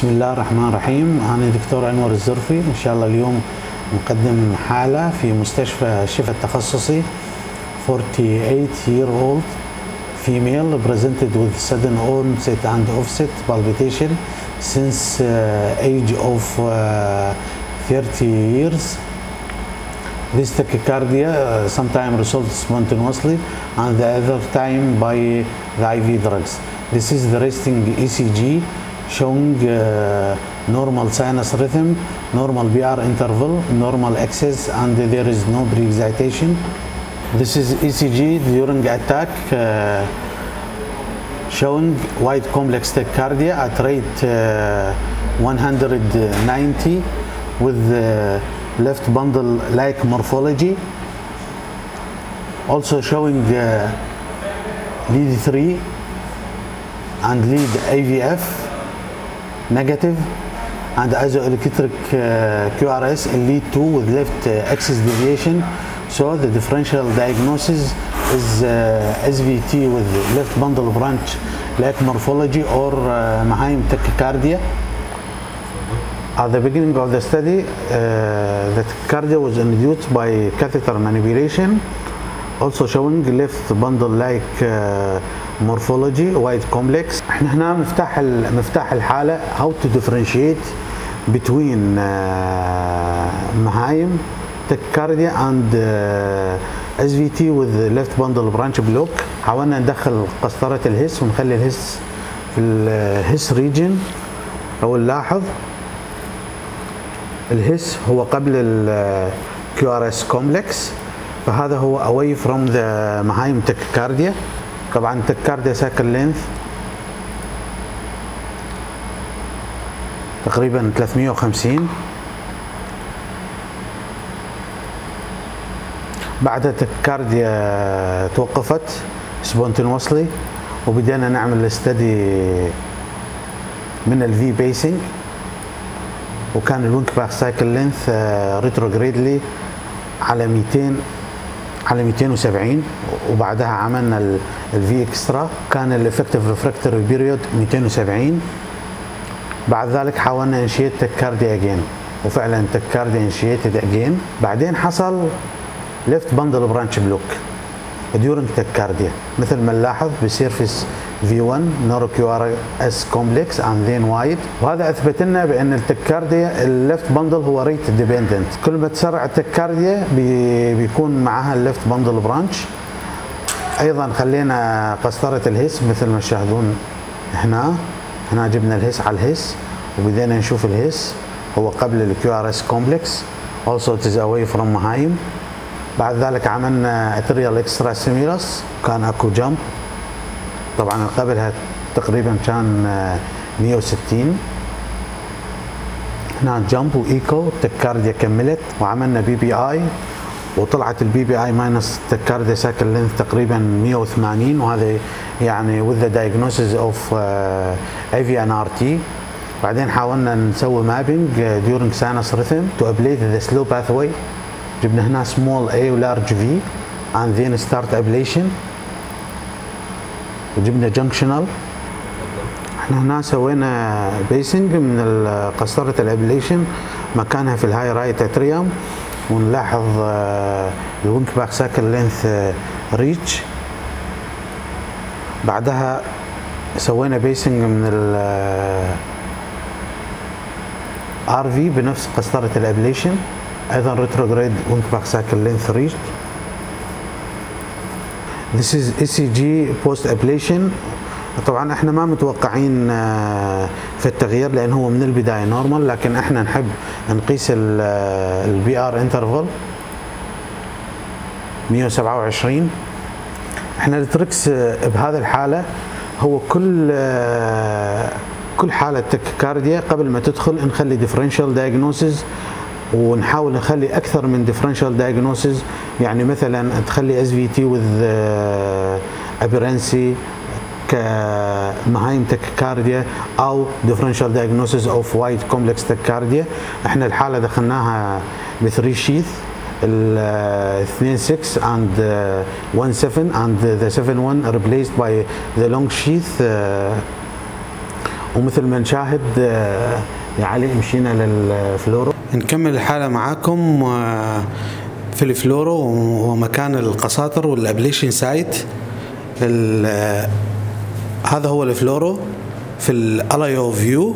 بسم الله الرحمن الرحيم أنا دكتور أنور الزرفي إن شاء الله اليوم نقدم حالة في مستشفى شفا التخصصي 48 year old female presented with sudden onset and offset palpitation since uh, age of uh, 30 years. This tachycardia uh, sometimes results spontaneously and the other time by the IV drugs. This is the resting ECG showing uh, normal sinus rhythm, normal BR interval, normal access, and there is no pre-excitation. This is ECG during attack uh, showing wide complex tachycardia at rate uh, 190 with uh, left bundle like morphology. Also showing uh, lead 3 and lead AVF negative and isoelectric uh, QRS lead 2 with left uh, axis deviation. So the differential diagnosis is uh, SVT with left bundle branch like morphology or uh, tachycardia. At the beginning of the study, uh, the tachycardia was induced by catheter manipulation, also showing left bundle like uh, morphology wide complex. إحنا هنا مفتاح مفتاح الحالة how to differentiate between uh, Mahaim tachycardia and uh, SVT with left bundle branch block. حاولنا ندخل قسطرة الهس ونخلي الهس في الهس ريجن لو نلاحظ الهس هو قبل ال QRS complex فهذا هو away from the Mahaim tachycardia طبعا tachycardia cycle length تقريبا 350 بعد tachycardia توقفت spontaneously وبدينا نعمل study من ال V pacing وكان ال Wenckebach cycle length retrogradely على 200 على 270 وبعدها عملنا ال V extra كان ال effective refractory period 270 بعد ذلك حاولنا initiate tachycardia again وفعلا tachycardia initiated again بعدين حصل left bundle branch block during tachycardia مثل ما نلاحظ ب surface V 1 narrow QRS complex and then wide وهذا أثبت لنا بأن ال tachycardia ال left bundle هو rate dependent كل ما تسرع ال tachycardia بي بيكون معها ال left bundle branch أيضا خلينا قسطرة ال His مثل ما تشاهدون هنا. هنا جبنا ال His على ال His وبدينا نشوف ال His. هو قبل ال QRS complex also it is away from Mahaim بعد ذلك عملنا atrial extra stimulus كان أكو jump. طبعا قبلها تقريبا كان آه، 160 هنا jump و echo tachycardia كملت وعملنا PPI. وطلعت ال PPI minus tachycardia cycle length تقريبا 180 وهذا يعني with the diagnosis of uh, AVNRT بعدين حاولنا نسوي mapping during sinus rhythm to ablate the slow pathway. جبنا هنا small A و large V and then start ablation. وجبنا junctional. إحنا هنا سوينا pacing من قسطرة ال ablation مكانها في ال high right atrium ونلاحظ آه، ال Wenckebach cycle length reached بعدها سوينا pacing من ال RV بنفس قسطرة ال ablation أيضا Wenckebach cycle length reached This is ECG post ablation. طبعا إحنا ما متوقعين آه، في التغيير لأن هو من البداية normal لكن إحنا نحب نقيس ال PR interval 127 إحنا ال tricks آه، بهذه الحالة هو كل آه، كل حالة tachycardia قبل ما تدخل نخلي differential diagnosis ونحاول نخلي أكثر من differential diagnosis يعني مثلا تخلي SVT with aberrancy كمهايم tachycardia أو differential diagnosis of wide complex tachycardia إحنا الحالة دخلناها ب three sheaths ال 2 6 and uh, 1 7 and the 7 1 replaced by the long sheath uh, ومثل ما نشاهد آه، يا علي مشينا لل fluoro. نكمل الحالة معاكم آه، في ال fluoro ومكان القساطر وال ablation site. آه، هذا هو ال fluoro في ال LAO view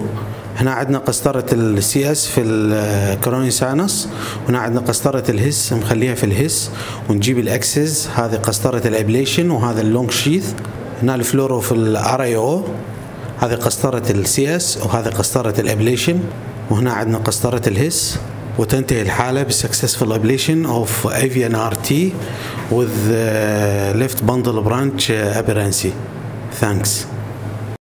هنا عندنا قسطرة ال CS في ال coronary sinus وهنا عندنا قسطرة ال His مخليها في ال His ونجيب ال access هذه قسطرة ال ablation وهذا ال long sheath هنا ال fluoro في ال RAO هذه قسطرة ال CS وهذه قسطرة ال ablation وهنا عندنا قسطرة ال His وتنتهي الحالة بال successful ablation of AVNRT with uh, left bundle branch uh, aberrancy. Thanks.